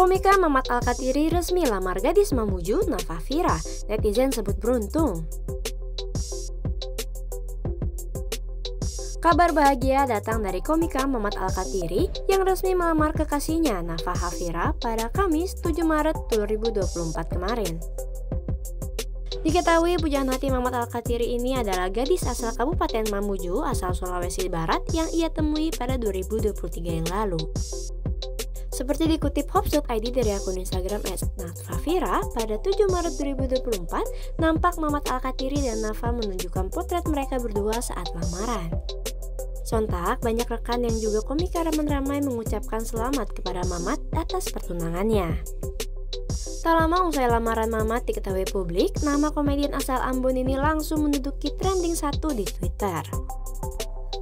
Komika Mamat Alkatiri resmi lamar gadis Mamuju Nafa Fira. Netizen sebut beruntung. Kabar bahagia datang dari komika Mamat Alkatiri yang resmi melamar kekasihnya Nafa Hafira pada Kamis 7 Maret 2024 kemarin. Diketahui pujaan hati Mamat Alkatiri ini adalah gadis asal Kabupaten Mamuju asal Sulawesi Barat yang ia temui pada 2023 yang lalu. Seperti dikutip Hops.id dari akun Instagram @natfavira pada 7 Maret 2024, nampak Mamat Alkatiri dan Nafa menunjukkan potret mereka berdua saat lamaran. Sontak, banyak rekan yang juga komika ramai-ramai mengucapkan selamat kepada Mamat atas pertunangannya. Tak lama usai lamaran Mamat diketahui publik, nama komedian asal Ambon ini langsung menduduki trending satu di Twitter.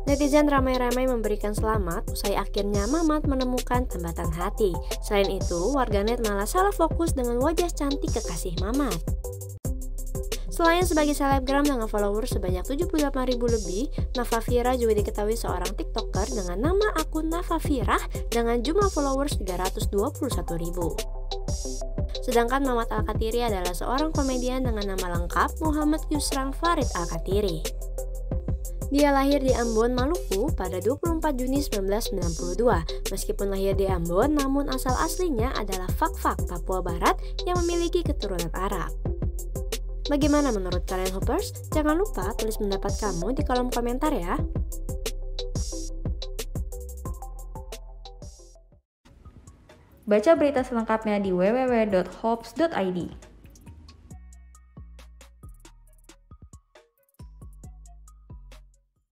Netizen ramai-ramai memberikan selamat usai akhirnya Mamat menemukan tambatan hati. Selain itu, warganet malah salah fokus dengan wajah cantik kekasih Mamat. Selain sebagai selebgram dengan followers sebanyak 78 ribu lebih, Nafa Fira juga diketahui seorang tiktoker dengan nama akun Nafa Fira dengan jumlah followers 321 ribu. Sedangkan Mamat Alkatiri adalah seorang komedian dengan nama lengkap Muhammad Yusran Farid Alkatiri. Dia lahir di Ambon, Maluku pada 24 Juni 1992. Meskipun lahir di Ambon, namun asal aslinya adalah Fak-Fak, Papua Barat yang memiliki keturunan Arab. Bagaimana menurut kalian Hoppers? Jangan lupa tulis pendapat kamu di kolom komentar ya. Baca berita selengkapnya di www.hops.id.